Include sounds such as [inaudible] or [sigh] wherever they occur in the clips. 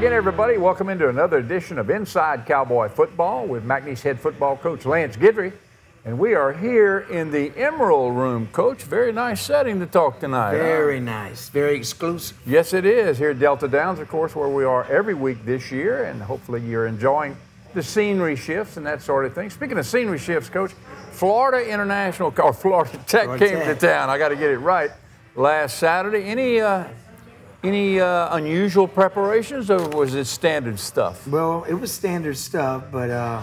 again, everybody. Welcome into another edition of Inside Cowboy Football with McNeese head football coach Lance Guidry. And we are here in the Emerald Room, Coach. Very nice setting to talk tonight. Very nice. Very exclusive. Yes, it is. Here at Delta Downs, of course, where we are every week this year. And hopefully you're enjoying the scenery shifts and that sort of thing. Speaking of scenery shifts, Coach, Florida International, or Florida Tech Florida came Tech. to town. I got to get it right. Last Saturday. Any uh, any uh, unusual preparations, or was it standard stuff? Well, it was standard stuff, but uh,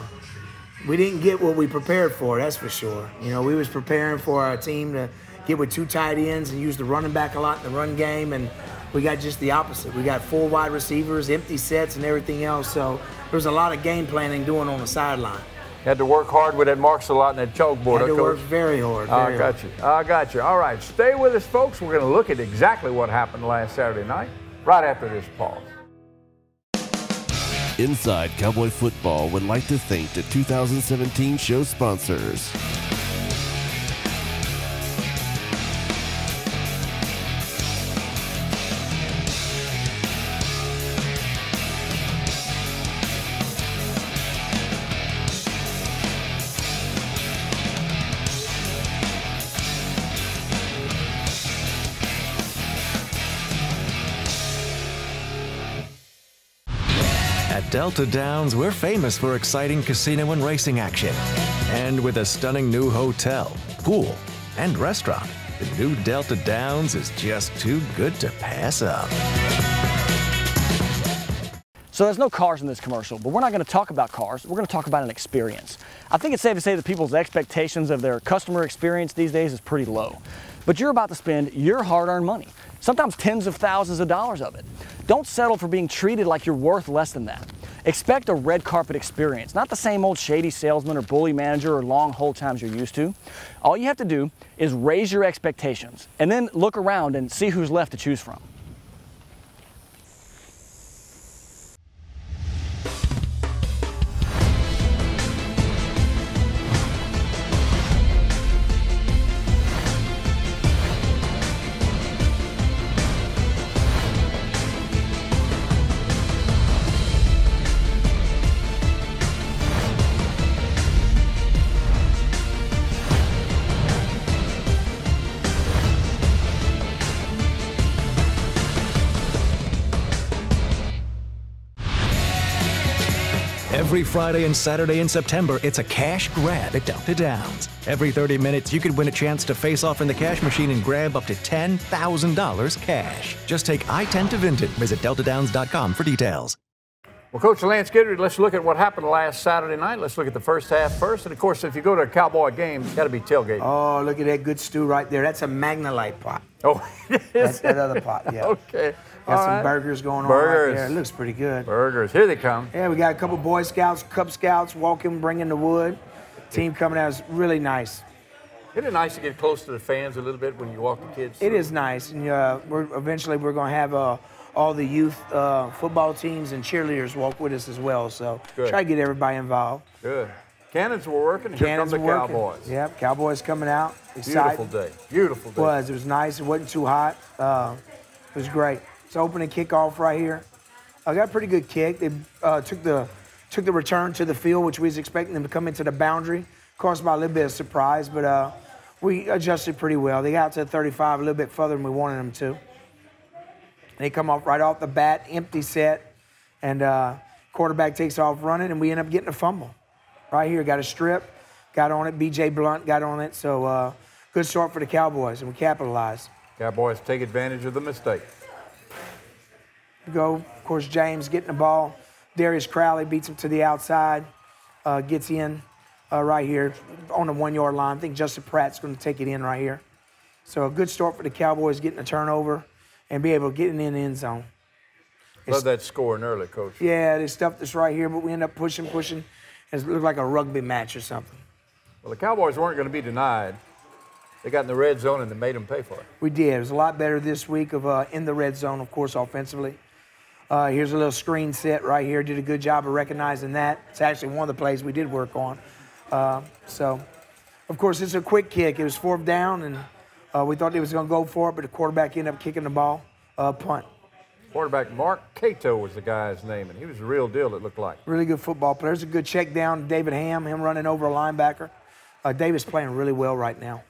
we didn't get what we prepared for. That's for sure. You know, we was preparing for our team to get with two tight ends and use the running back a lot in the run game, and we got just the opposite. We got four wide receivers, empty sets, and everything else. So there was a lot of game planning doing on the sideline. Had to work hard with that marks a lot and that chalkboard. Had to work very hard. Very I got hard. you. I got you. All right, stay with us, folks. We're going to look at exactly what happened last Saturday night right after this pause. Inside Cowboy Football would like to thank the 2017 show sponsors. Delta Downs, we're famous for exciting casino and racing action. And with a stunning new hotel, pool, and restaurant, the new Delta Downs is just too good to pass up. So there's no cars in this commercial, but we're not going to talk about cars. We're going to talk about an experience. I think it's safe to say that people's expectations of their customer experience these days is pretty low. But you're about to spend your hard-earned money, sometimes tens of thousands of dollars of it. Don't settle for being treated like you're worth less than that. Expect a red carpet experience, not the same old shady salesman or bully manager or long hold times you're used to. All you have to do is raise your expectations and then look around and see who's left to choose from. Every Friday and Saturday in September, it's a cash grab at Delta Downs. Every 30 minutes, you could win a chance to face off in the cash machine and grab up to $10,000 cash. Just take I-10 to Vinton. Visit deltadowns.com for details. Well, Coach Lance Guidry, let's look at what happened last Saturday night. Let's look at the first half first. And of course, if you go to a Cowboy game, it's got to be tailgate. Oh, look at that good stew right there. That's a Magnalite pot. Oh, That's that other pot, yeah. [laughs] Okay. Got All some right. burgers going burgers. on right there. It looks pretty good. Burgers. Here they come. Yeah, we got a couple Boy Scouts, Cub Scouts walking, bringing the wood. Team coming out is really nice. Isn't it nice to get close to the fans a little bit when you walk the kids? Through? It is nice, and uh, we're eventually we're going to have uh, all the youth uh, football teams and cheerleaders walk with us as well. So Good. try to get everybody involved. Good. Cannons were working. Here Cannons come the working. Cowboys. Yep, Cowboys coming out. Excited. Beautiful day. Beautiful day. It was. It was nice. It wasn't too hot. Uh, it was great. It's opening kickoff right here. I got a pretty good kick. They uh, took the took the return to the field, which we was expecting them to come into the boundary. Caused by a little bit of surprise, but uh, we adjusted pretty well. They got to the 35 a little bit further than we wanted them to. They come off right off the bat, empty set, and uh, quarterback takes off running, and we end up getting a fumble. Right here, got a strip, got on it. B.J. Blunt got on it, so uh, good start for the Cowboys, and we capitalized. Cowboys take advantage of the mistake go. Of course, James getting the ball. Darius Crowley beats him to the outside, uh, gets in uh, right here on the one yard line. I think Justin Pratt's going to take it in right here. So a good start for the Cowboys getting a turnover and be able to get it in the end zone. Love that scoring early, Coach. Yeah, they stuffed us right here, but we end up pushing, pushing. It looked like a rugby match or something. Well, the Cowboys weren't going to be denied. They got in the red zone and they made them pay for it. We did. It was a lot better this week of uh, in the red zone, of course, offensively. Uh, here's a little screen set right here. Did a good job of recognizing that. It's actually one of the plays we did work on. Uh, so, of course, it's a quick kick. It was fourth down, and uh, we thought he was going to go for it, but the quarterback ended up kicking the ball, uh, punt. Quarterback Mark Cato was the guy's name, and he was the real deal, it looked like. Really good football player. There's a good check down. David Ham, him running over a linebacker. Uh, Davis playing really well right now.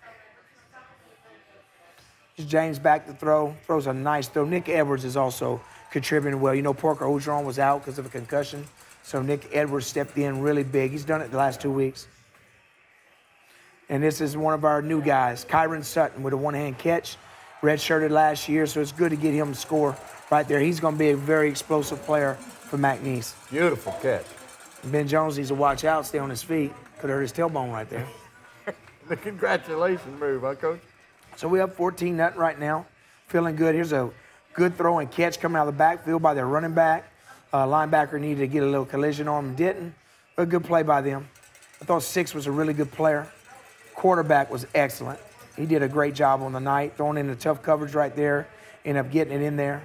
James back to throw, throws a nice throw. Nick Edwards is also contributing well. You know, Parker Orgeron was out because of a concussion, so Nick Edwards stepped in really big. He's done it the last two weeks. And this is one of our new guys, Kyron Sutton, with a one-hand catch, redshirted last year, so it's good to get him to score right there. He's going to be a very explosive player for McNeese. Beautiful catch. Ben Jones needs to watch out, stay on his feet. Could hurt his tailbone right there. [laughs] the congratulations move, huh, Coach? So we have 14 nothing right now. Feeling good. Here's a good throw and catch coming out of the backfield by their running back. Uh, linebacker needed to get a little collision on him, didn't. A good play by them. I thought Six was a really good player. Quarterback was excellent. He did a great job on the night, throwing in the tough coverage right there, ended up getting it in there.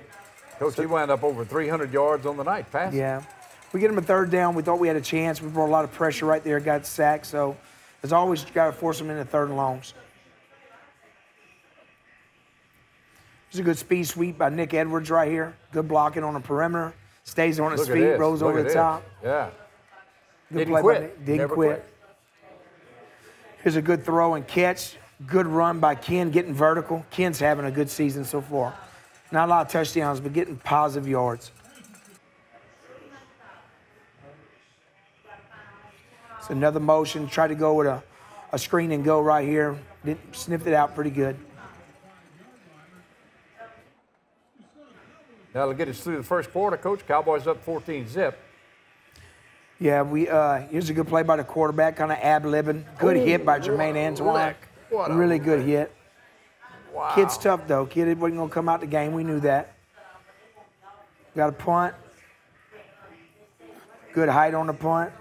Coach, so, he wound up over 300 yards on the night, passing. Yeah. We get him a third down. We thought we had a chance. We brought a lot of pressure right there, got sacked. So, as always, you got to force them into third and longs. There's a good speed sweep by Nick Edwards right here. Good blocking on the perimeter. Stays on his Look feet, rolls Look over the this. top. Yeah. Good Didn't play quit. Didn't Never quit. quit. Here's a good throw and catch. Good run by Ken, getting vertical. Ken's having a good season so far. Not a lot of touchdowns, but getting positive yards. It's another motion. Try to go with a, a screen and go right here. Did, sniffed it out pretty good. That'll get us through the first quarter, Coach. Cowboys up 14 zip. Yeah, we uh, here's a good play by the quarterback, kind of ab libbing. Good Ooh, hit by Jermaine Antoine. Really good lick. hit. Wow. Kid's tough though. Kid wasn't gonna come out the game. We knew that. Got a punt. Good height on the punt.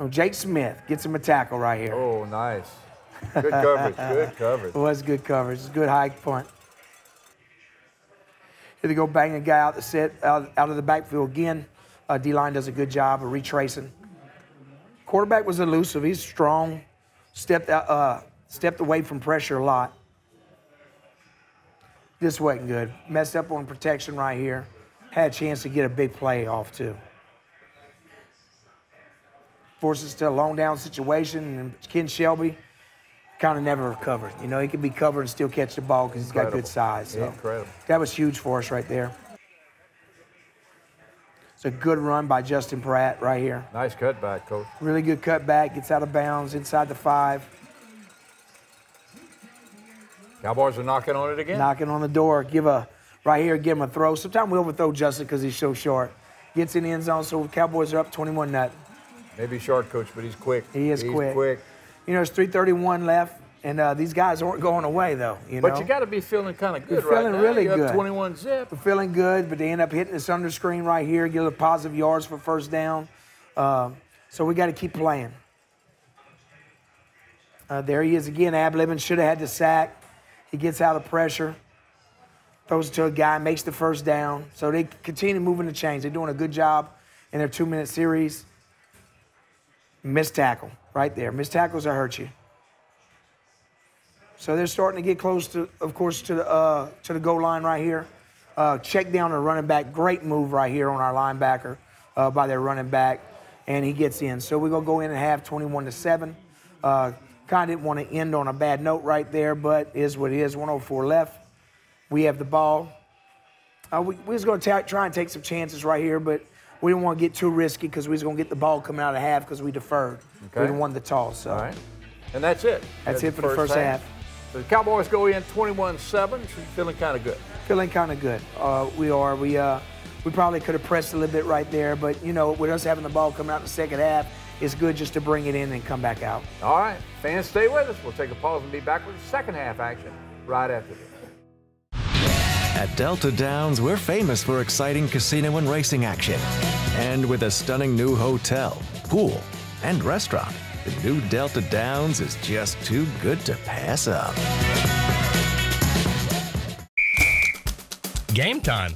Oh, Jake Smith gets him a tackle right here. Oh, nice. Good coverage. Good [laughs] coverage. It was good coverage. It's a good high punt. Here they go bang a guy out the set out, out of the backfield again. Uh, D line does a good job of retracing. Quarterback was elusive. He's strong. Stepped uh, stepped away from pressure a lot. This wasn't good. Messed up on protection right here. Had a chance to get a big play off too. Forces to a long down situation, and Ken Shelby kind of never recovered. You know, he could be covered and still catch the ball because he's got good size. So Incredible. That was huge for us right there. It's a good run by Justin Pratt right here. Nice cutback, Coach. Really good cutback, gets out of bounds inside the five, Cowboys are knocking on it again. knocking on the door. Give a right here, give him a throw. Sometimes we overthrow Justin because he's so short. Gets in the end zone, so Cowboys are up 21 nothing. Maybe short, Coach, but he's quick. He is he's quick. quick. You know, it's 3:31 left, and uh, these guys aren't going away though. You know, But you got to be feeling kind of good You're right feeling now. really You're good. 21 zip. We're feeling good, but they end up hitting this under screen right here, get a positive yards for first down. Um, so we got to keep playing. Uh, there he is again. Ab Libbin should have had the sack. He gets out of pressure, throws it to a guy, makes the first down. So they continue moving the chains. They're doing a good job in their two minute series. Missed tackle right there. Missed tackles will hurt you. So they're starting to get close to, of course, to the uh, to the goal line right here. Uh, check down the running back. Great move right here on our linebacker uh, by their running back, and he gets in. So we're gonna go in and have 21 to seven. Uh, kind of didn't want to end on a bad note right there, but is what it is. 104 left. We have the ball. Uh, we, was going to try and take some chances right here, but we didn't want to get too risky because we was going to get the ball coming out of half because we deferred. Okay. We didn't want the toss. So All right. And that's it. That's it for the first half. So the Cowboys go in 21-7, feeling kind of good. feeling kind of good. Uh, we are. We uh, we probably could have pressed a little bit right there, but you know, with us having the ball coming out in the second half, it's good just to bring it in and come back out. All right, fans, stay with us. We'll take a pause and be back with the second half action right after this. At Delta Downs, we're famous for exciting casino and racing action. And with a stunning new hotel, pool, and restaurant, the new Delta Downs is just too good to pass up. Game time.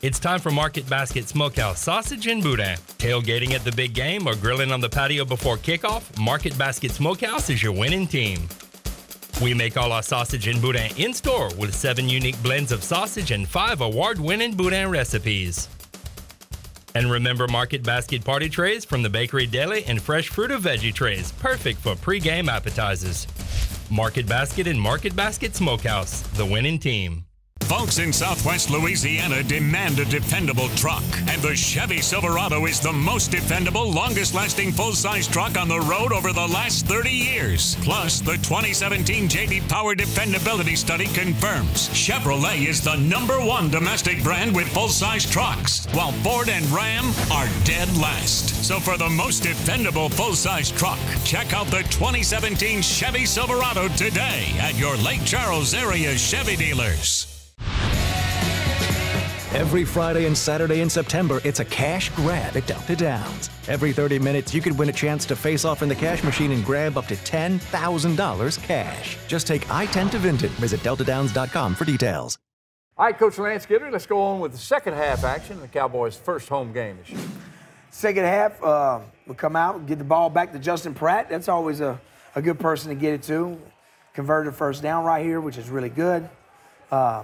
It's time for Market Basket Smokehouse Sausage and Boudin. Tailgating at the big game or grilling on the patio before kickoff, Market Basket Smokehouse is your winning team. We make all our sausage and boudin in store with seven unique blends of sausage and five award winning boudin recipes. And remember Market Basket party trays from the Bakery Deli and fresh fruit or veggie trays, perfect for pre-game appetizers. Market Basket and Market Basket Smokehouse, the winning team. Folks in southwest Louisiana demand a dependable truck, and the Chevy Silverado is the most dependable, longest lasting full size truck on the road over the last 30 years. Plus, the 2017 JD Power Dependability Study confirms Chevrolet is the number one domestic brand with full size trucks, while Ford and Ram are dead last. So, for the most dependable full size truck, check out the 2017 Chevy Silverado today at your Lake Charles area Chevy dealers. Every Friday and Saturday in September, it's a cash grab at Delta Downs. Every 30 minutes, you could win a chance to face off in the cash machine and grab up to $10,000 cash. Just take I 10 to Vinton. Visit deltadowns.com for details. All right, Coach Lance Guidry, let's go on with the second half action, the Cowboys' first home game this year. Second half, uh, we come out, get the ball back to Justin Pratt. That's always a, a good person to get it to. Converted a first down right here, which is really good. Uh,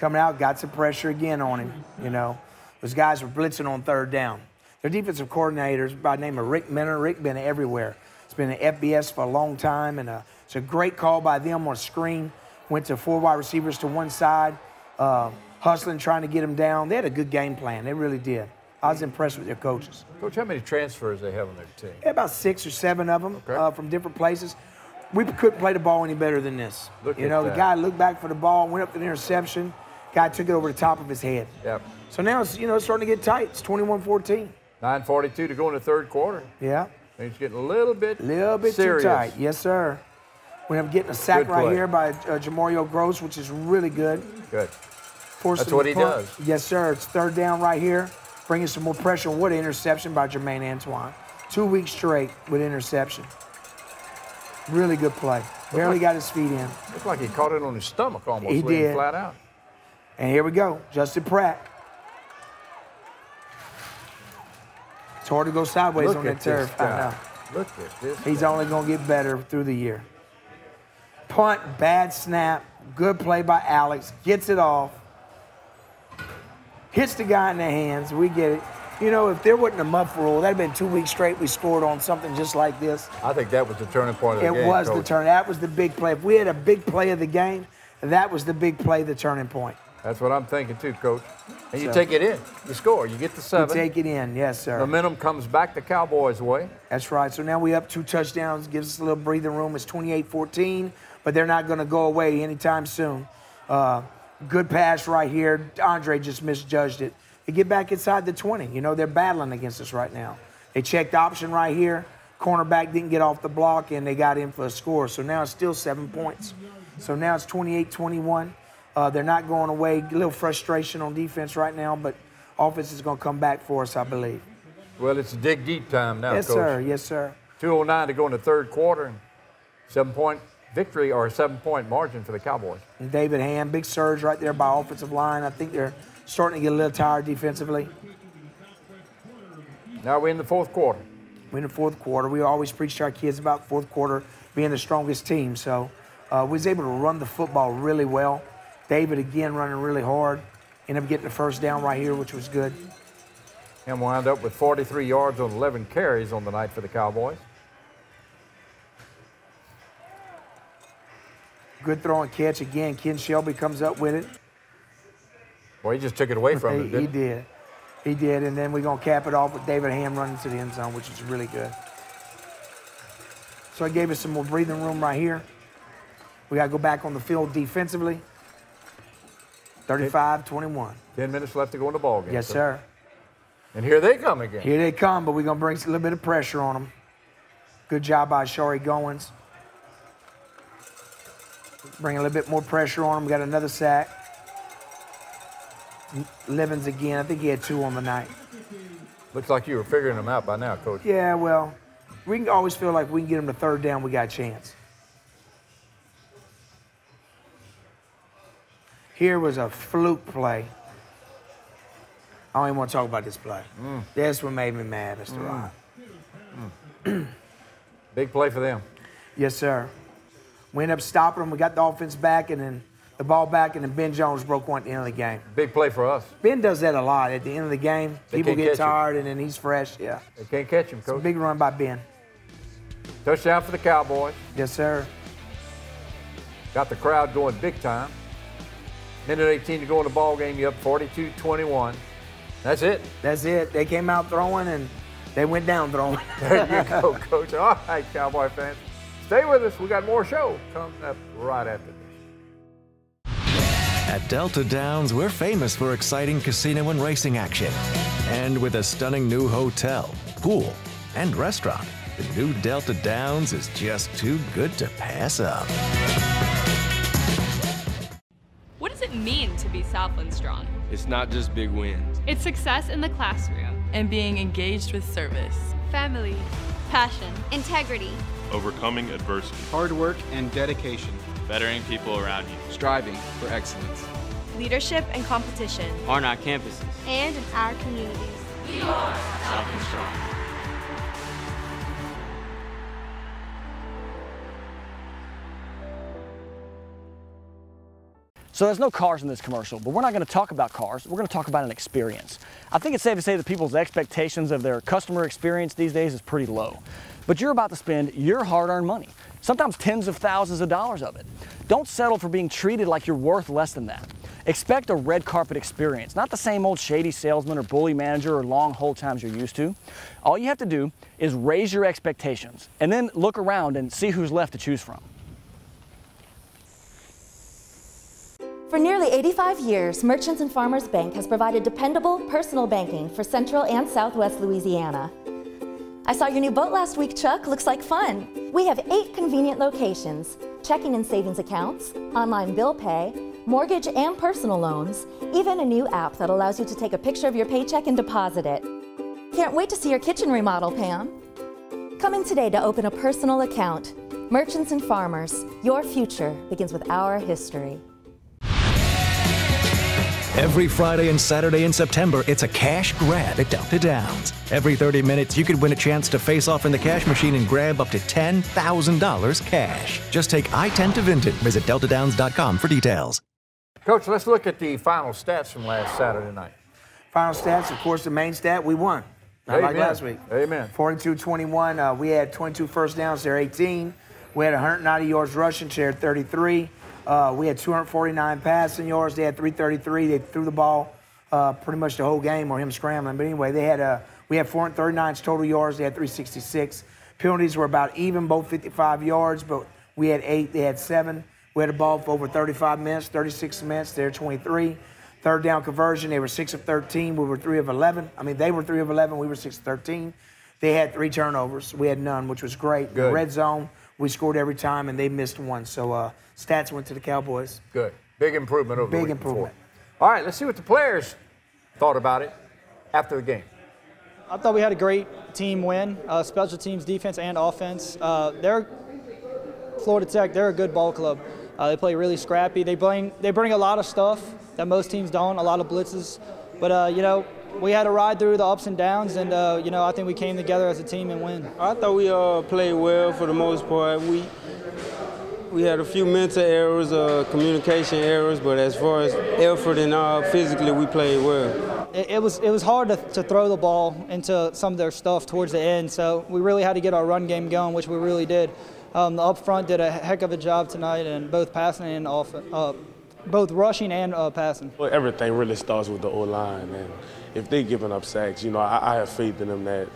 coming out, got some pressure again on him. You know, those guys were blitzing on third down. Their defensive coordinators by the name of Rick Minter. Rick been everywhere. It's been at FBS for a long time, and uh, it's a great call by them on screen. Went to four wide receivers to one side, uh, hustling, trying to get them down. They had a good game plan. They really did. I was impressed with their coaches. Coach, how many transfers they have on their team? Had about six or seven of them Okay. uh, from different places. We couldn't play the ball any better than this. Look you know, that. the guy looked back for the ball, went up to the interception. Guy took it over the top of his head. Yep. So now it's you know it's starting to get tight. It's 21-14. 9.42 to go in the third quarter. Yeah, Things getting a little bit a little bit serious. too tight. Yes, sir. We have getting a sack right here by uh, Jamorio Gross, which is really good. Good. Forcing That's what he punt. does. Yes, sir. It's third down right here, bringing some more pressure. What an interception by Jermaine Antoine. Two weeks straight with interception. Really good play. Barely got his feet in. Looked like he caught it on his stomach almost, He did. flat out. And here we go, Justin Pratt. It's hard to go sideways Look on that turf. this I guy. know. Look at this. He's guy. only going to get better through the year. Punt, bad snap, good play by Alex, gets it off, hits the guy in the hands. We get it. You know, if there wasn't a muff rule, that'd been two weeks straight we scored on something just like this. I think that was the turning point of the It game. was the turn. That was the big play. If we had a big play of the game, that was the big play, the turning point. That's what I'm thinking too, Coach. And you So- take it in. You score. You get the seven. take it in, yes, sir. Momentum comes back the Cowboys' way. That's right. So now we up two touchdowns, gives us a little breathing room. It's 28-14, but they're not going to go away anytime soon. Uh, good pass right here. Andre just misjudged it. They get back inside the 20. You know, they're battling against us right now. They checked option right here. Cornerback didn't get off the block, and they got in for a score. So now it's still seven points. So now it's 28-21. Uh, they're not going away. A little frustration on defense right now, but offense is going to come back for us, I believe. Well, it's dig deep time now, yes, Coach. sir. Yes, sir. 209 to go in the third quarter. And seven point victory or a seven point margin for the Cowboys. And David Ham, big surge right there by offensive line. I think they're starting to get a little tired defensively. Now we're in the fourth quarter. We're in the fourth quarter. We always preach to our kids about fourth quarter being the strongest team. So uh, we was able to run the football really well. David again running really hard. Ended up getting the first down right here, which was good. And wound up with 43 yards on 11 carries on the night for the Cowboys. Good throw and catch again. Ken Shelby comes up with it. Well, he just took it away from he, him, he did. He did. And then we're going to cap it off with David Ham running to the end zone, which is really good. So I gave us some more breathing room right here. We got to go back on the field defensively. 35 21. 10 minutes left to go in the ball game. Yes, sir. And here they come again. Here they come, but we're going to bring a little bit of pressure on them. Good job by Shari Goins. Bring a little bit more pressure on them. Got another sack. Livens again. I think he had two on the night. Looks like you were figuring them out by now, Coach. Yeah, well, we can always feel like we can get them to third down, we got a chance. Here was a fluke play. I don't even want to talk about this play. Mm. That's what made me mad, That's Mr. Mm. Ryan. Mm. [clears throat] Big play for them. Yes, sir. We ended up stopping them. We got the offense back, and then the ball back, and then Ben Jones broke one at the end of the game. Big play for us. Ben does that a lot. At the end of the game, They people get catch him. tired, and then he's fresh. Yeah. They can't catch him, coach. Big run by Ben. Touchdown for the Cowboys. Yes, sir. Got the crowd going big time. Minute 18 to go in the ball game. You up 42-21. That's it. That's it. They came out throwing, and they went down throwing. [laughs] There you go, coach. All right, Cowboy fans. Stay with us. We got more show coming up right after this. At Delta Downs, we're famous for exciting casino and racing action. And with a stunning new hotel, pool, and restaurant, the new Delta Downs is just too good to pass up. What does it mean to be Southland Strong? It's not just big wins. It's success in the classroom. And being engaged with service, family, passion, integrity, overcoming adversity, hard work and dedication, bettering people around you, striving for excellence, leadership and competition. On our campuses. And in our communities. We are Southland Strong. So there's no cars in this commercial, but we're not going to talk about cars. We're going to talk about an experience. I think it's safe to say that people's expectations of their customer experience these days is pretty low. But you're about to spend your hard-earned money, sometimes tens of thousands of dollars of it. Don't settle for being treated like you're worth less than that. Expect a red carpet experience, not the same old shady salesman or bully manager or long hold times you're used to. All you have to do is raise your expectations and then look around and see who's left to choose from. For nearly 85 years, Merchants and Farmers Bank has provided dependable personal banking for Central and Southwest Louisiana. I saw your new boat last week, Chuck. Looks like fun. We have eight convenient locations checking and savings accounts, online bill pay, mortgage and personal loans, even a new app that allows you to take a picture of your paycheck and deposit it. Can't wait to see your kitchen remodel, Pam. Come in today to open a personal account. Merchants and Farmers, your future begins with our history. Every Friday and Saturday in September, it's a cash grab at Delta Downs. Every 30 minutes, you could win a chance to face off in the cash machine and grab up to $10,000 cash. Just take I 10 to Vinton. Visit deltadowns.com for details. Coach, let's look at the final stats from last Saturday night. Final stats, of course, the main stat, we won. Not Amen. like last week. Amen. 42-21. Uh, we had 22 first downs, they're 18. We had 190 yards rushing, they're 33. Uh, we had 249 passing yards. They had 333. They threw the ball uh, pretty much the whole game, or him scrambling. But anyway, they had uh, we had 439 total yards. They had 366. Penalties were about even, both 55 yards, but we had eight. They had seven. We had a ball for over 35 minutes, 36 minutes. They're 23. Third down conversion, they were six of 13. We were three of 11. I mean, they were three of 11. We were six of 13. They had three turnovers. We had none, which was great. Good. Red zone, we scored every time, and they missed one. So uh, stats went to the Cowboys. Good. Big improvement over Big the week improvement. Before. All right, let's see what the players thought about it after the game. I thought we had a great team win, uh, special teams, defense, and offense. Uh, they're Florida Tech. They're a good ball club. Uh, they play really scrappy. They bring they bring a lot of stuff that most teams don't. A lot of blitzes, but uh, you know we had to ride through the ups and downs, and uh, you know I think we came together as a team and win. I thought we uh, played well for the most part. We we had a few mental errors, uh, communication errors, but as far as effort and uh, physically, we played well. It, it was it was hard to, to throw the ball into some of their stuff towards the end, so we really had to get our run game going, which we really did. Um, the up front did a heck of a job tonight, and both passing and off, uh, both rushing and uh, passing. Well, everything really starts with the O line, and if they're giving up sacks, you know, I, I have faith in them that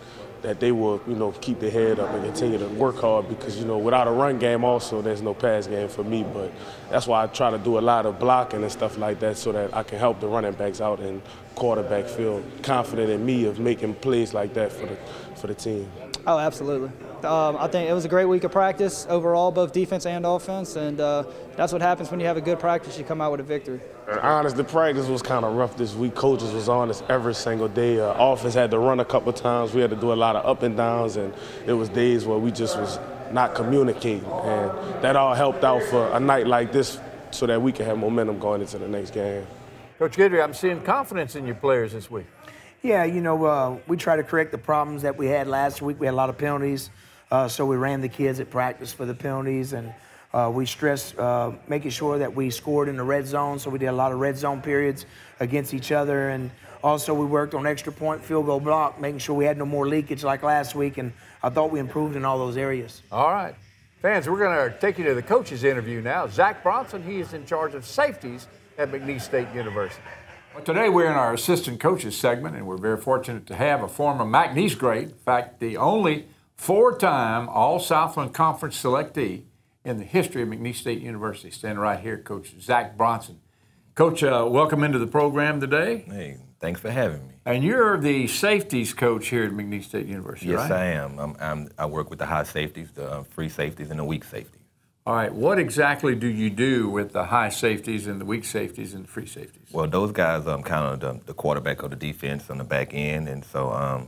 that they will, you know, keep their head up and continue to work hard because, you know, without a run game also, there's no pass game for me. But that's why I try to do a lot of blocking and stuff like that so that I can help the running backs out and quarterback feel confident in me of making plays like that for the for the team. Oh, absolutely. Um, I think it was a great week of practice overall, both defense and offense, and uh, that's what happens when you have a good practice. You come out with a victory. And honest, the practice was kind of rough this week. Coaches was on us every single day. Uh, offense had to run a couple times. We had to do a lot of up and downs, and it was days where we just was not communicating, and that all helped out for a night like this, so that we can have momentum going into the next game. Coach Guidry, I'm seeing confidence in your players this week. Yeah, you know, uh, we try to correct the problems that we had last week. We had a lot of penalties, uh, so we ran the kids at practice for the penalties, and Uh, we stressed uh, making sure that we scored in the red zone, so we did a lot of red zone periods against each other. And also, we worked on extra point, field goal block, making sure we had no more leakage like last week. And I thought we improved in all those areas. All right. Fans, we're going to take you to the coach's interview now. Zach Bronson, he is in charge of safeties at McNeese State University. Well, today we're in our assistant coaches segment, and we're very fortunate to have a former McNeese great, in fact, the only four-time All-Southland Conference selectee in the history of McNeese State University. Standing right here, Coach Zach Bronson. Coach, uh, welcome into the program today. Hey, thanks for having me. And you're the safeties coach here at McNeese State University, yes, right? I am. I'm, I'm, i work with the high safeties, the uh, free safeties, and the weak safeties. All right. What exactly do you do with the high safeties and the weak safeties and the free safeties? Well, those guys um, kind of the, the quarterback of the defense on the back end, and so um,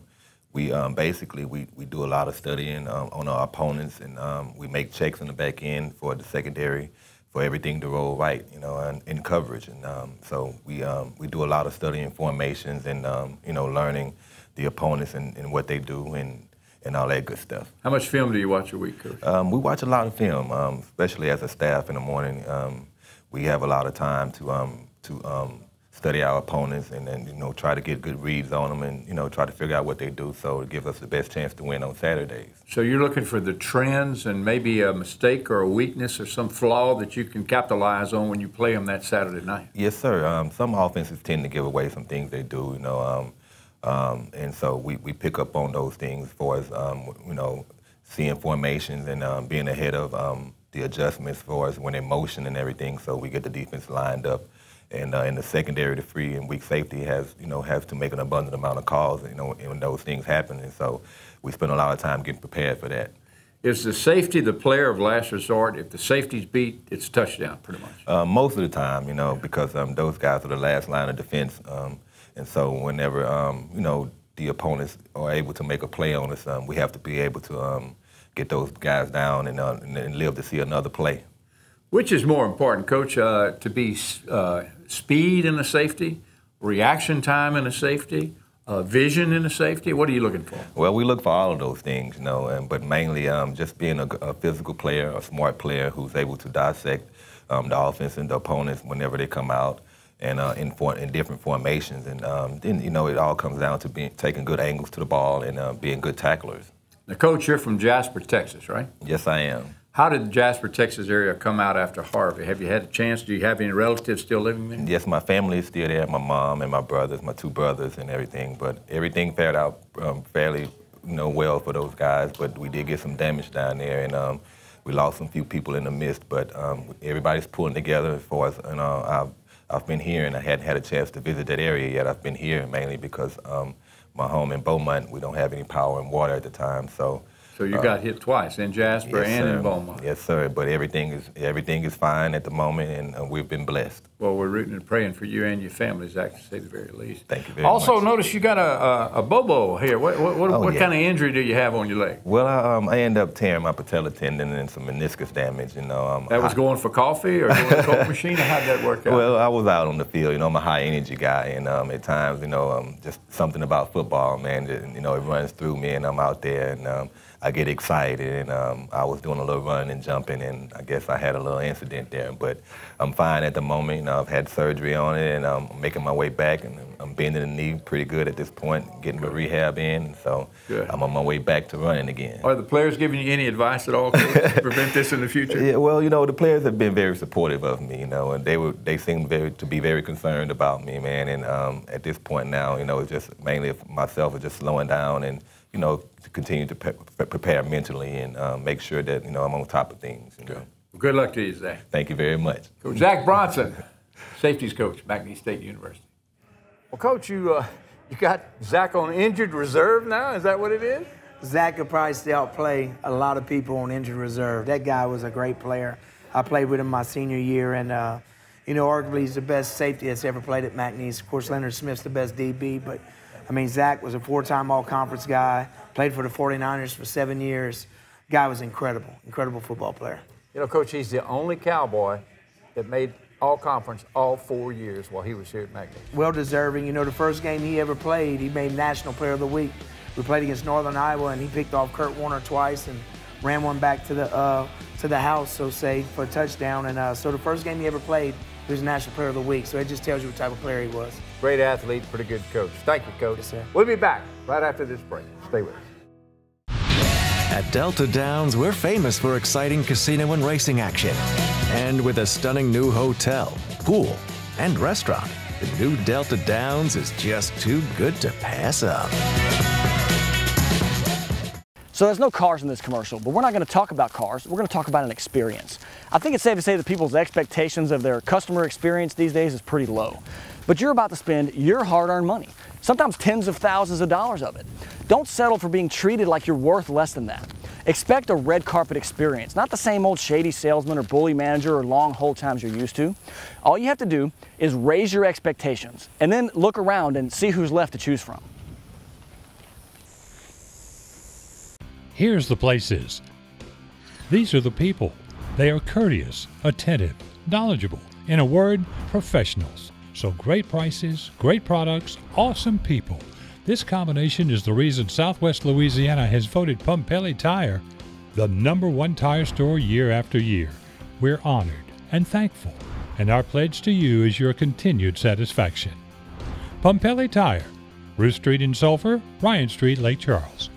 we um, basically we, we do a lot of studying um, on our opponents, and um, we make checks on the back end for the secondary for everything to roll right, you know, and in coverage. And um, so we um, we do a lot of studying formations and you know learning the opponents and, and, what they do and and all that good stuff. How much film do you watch a week, Coach? Um, we watch a lot of film, um, especially as a staff in the morning. Um, we have a lot of time to to study our opponents and then you know try to get good reads on them and you know try to figure out what they do so it gives us the best chance to win on Saturdays. So you're looking for the trends and maybe a mistake or a weakness or some flaw that you can capitalize on when you play them that Saturday night. Yes, sir. Um, some offenses tend to give away some things they do, you know, um, and so we, we pick up on those things for us, um, you know, seeing formations and um, being ahead of um, the adjustments for us when in motion and everything. So we get the defense lined up and uh, in the secondary, the free and weak safety has you know has to make an abundant amount of calls. You know, when those things happen, and so we spend a lot of time getting prepared for that. Is the safety the player of last resort? If the safety's beat, it's a touchdown, pretty much. Uh, most of the time, you know, because um, those guys are the last line of defense, um, and so whenever um, you know the opponents are able to make a play on us, um, we have to be able to um, get those guys down and, uh, and live to see another play. Which is more important, Coach, uh, to be uh, speed in the safety, reaction time in the safety, uh, vision in the safety? What are you looking for? Well, we look for all of those things, you know, and, but mainly um, just being a, a, physical player, a smart player who's able to dissect um, the offense and the opponents whenever they come out and uh, in, for, in different formations. And um, then, you know, it all comes down to being, taking good angles to the ball and uh, being good tacklers. Now, Coach, you're from Jasper, Texas, right? Yes, I am. How did the Jasper, Texas area come out after Harvey? Have you had a chance? Do you have any relatives still living there? Yes, my family is still there. My mom and my brothers, my two brothers, and everything. But everything fared out um, fairly, you know, well for those guys. But we did get some damage down there, and um, we lost some few people in the mist. But um, everybody's pulling together as far as you know. I've, I've been here, and I hadn't had a chance to visit that area yet. I've been here mainly because um, my home in Beaumont, we don't have any power and water at the time, so. So you got hit twice in Jasper yes, and sir. in Beaumont. Yes, sir. But everything is everything is fine at the moment, and uh, we've been blessed. Well, we're rooting and praying for you and your family, Zach, to say the very least. Thank you very also, much. Also, notice you got a, a, a bobo here. What, what, what, oh, what yeah. kind of injury do you have on your leg? Well, I, um, I ended up tearing my patella tendon and some meniscus damage. You know, um, that was I, going for coffee or going to the Coke machine, how'd that work out? Well, I was out on the field. You know, I'm a high energy guy, and um, at times, you know, um, just something about football, man. You know, it runs through me, and I'm out there, and um, I get excited, and um, I was doing a little running and jumping, and I guess I had a little incident there. But I'm fine at the moment. You know, I've had surgery on it, and I'm making my way back, and I'm bending the knee pretty good at this point, getting my rehab in. So good. I'm on my way back to running again. Are the players giving you any advice at all to [laughs] prevent this in the future? Yeah, well, you know, the players have been very supportive of me, you know, and they were they seem very to be very concerned about me, man. And um, at this point now, you know, it's just mainly myself is just slowing down and you know, to continue to pre- prepare mentally and uh, make sure that, you know, I'm on top of things. You know? Well, good luck to you, Zach. Thank you very much. Coach Zach Bronson, safeties coach, McNeese State University. Well, Coach, you, uh, you got Zach on injured reserve now? Is that what it is? Zach could probably still outplay a lot of people on injured reserve. That guy was a great player. I played with him my senior year, and, uh, you know, arguably he's the best safety that's ever played at McNeese. Of course, Leonard Smith's the best DB, but – I mean, Zach was a four-time all-conference guy, played for the 49ers for seven years. Guy was incredible, incredible football player. You know, Coach, he's the only Cowboy that made all-conference all four years while he was here at McNeese. Well deserving. You know, the first game he ever played, he made National Player of the Week. We played against Northern Iowa, and he picked off Kurt Warner twice and ran one back to the uh, to the house, so say, for a touchdown. And uh, so the first game he ever played, he was National Player of the Week. So it just tells you what type of player he was. Great athlete, pretty good coach. Thank you, coach. Yes, sir. We'll be back right after this break. Stay with us. At Delta Downs, we're famous for exciting casino and racing action. And with a stunning new hotel, pool, and restaurant, the new Delta Downs is just too good to pass up. So there's no cars in this commercial, but we're not going to talk about cars. We're going to talk about an experience. I think it's safe to say that people's expectations of their customer experience these days is pretty low. But you're about to spend your hard-earned money, sometimes tens of thousands of dollars of it. Don't settle for being treated like you're worth less than that. Expect a red carpet experience, not the same old shady salesman or bully manager or long hold times you're used to. All you have to do is raise your expectations and then look around and see who's left to choose from. Here's the places. These are the people. They are courteous, attentive, knowledgeable, in a word, professionals. So great prices, great products, awesome people. This combination is the reason Southwest Louisiana has voted Pumpelly Tire the number one tire store year after year. We're honored and thankful, and our pledge to you is your continued satisfaction. Pumpelly Tire, Ruth Street in Sulphur, Ryan Street, Lake Charles.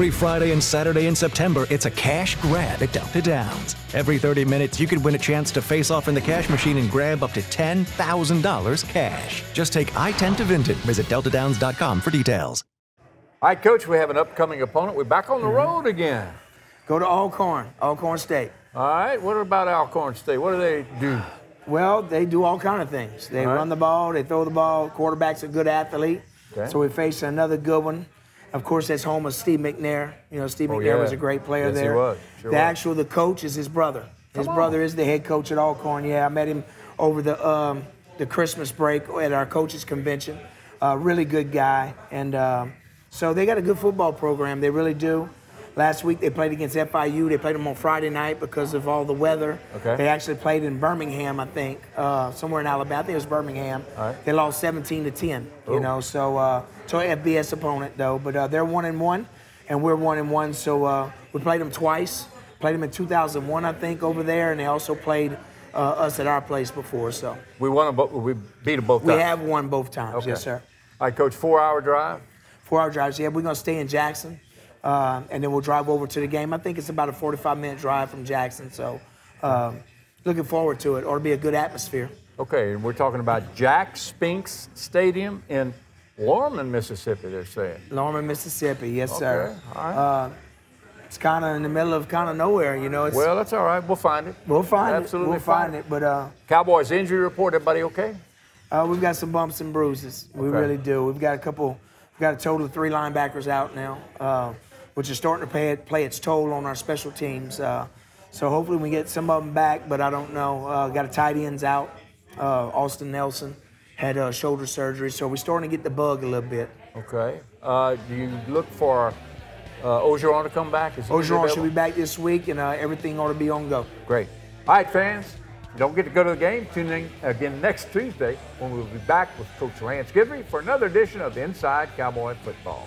Every Friday and Saturday in September, it's a cash grab at Delta Downs. Every 30 minutes, you could win a chance to face off in the cash machine and grab up to $10,000 cash. Just take I 10 to Vinton. Visit deltadowns.com for details. All right, Coach, we have an upcoming opponent. We're back on the mm-hmm. road again. Go to Alcorn, Alcorn State. All right, what about Alcorn State? What do they do? Well, they do all kind of things. They All right. run the ball, they throw the ball. Quarterback's a good athlete. Okay. So we face another good one. Of course, that's home of Steve McNair. You know, Steve Oh, McNair yeah. was a great player Yes, he there. was. Sure the was. actual the coach is his brother. His Come on. brother is the head coach at Alcorn. Yeah, I met him over the um, the Christmas break at our coaches convention. Uh, really good guy, and um, so they got a good football program. They really do. Last week they played against FIU. They played them on Friday night because of all the weather. Okay. They actually played in Birmingham, I think, uh, somewhere in Alabama. I think it was Birmingham. All right. They lost 17 to 10. Oh. You know, so uh, so FBS opponent though, but uh, they're one and one, and we're one and one. So uh, we played them twice. Played them in 2001, I think, over there, and they also played uh, us at our place before. So We won them, both. we beat them both we times. have won both times. Okay. Yes, sir. All right, Coach, four-hour drive. Four-hour drives. Yeah, we're gonna stay in Jackson, uh, and then we'll drive over to the game. I think it's about a 45-minute drive from Jackson. So um, looking forward to it. Ought to be a good atmosphere. Okay, and we're talking about Jack Spinks Stadium in Lorman, Mississippi, they're saying. Lorman, Mississippi. Yes, sir. All right. Uh, it's kind of in the middle of kind of nowhere, you know. It's, Well, that's all right. We'll find it. we'll find Absolutely it. We'll find it. But uh, Cowboys injury report. Everybody okay? uh, we've got some bumps and bruises. We really do. We've got a couple. We've got a total of three linebackers out now, uh, which is starting to play, play its toll on our special teams. Uh, so hopefully we get some of them back, but I don't know. Uh, got a tight ends out. Uh, Austin Nelson had uh, shoulder surgery, so we're starting to get the bug a little bit. Okay. Uh, do you look for uh, Orgeron to come back? Is Orgeron should be back this week, and uh, everything ought to be on go. Great. All right, fans. Don't get to go to the game. Tune in again next Tuesday when we'll be back with Coach Lance Guidry for another edition of Inside Cowboy Football.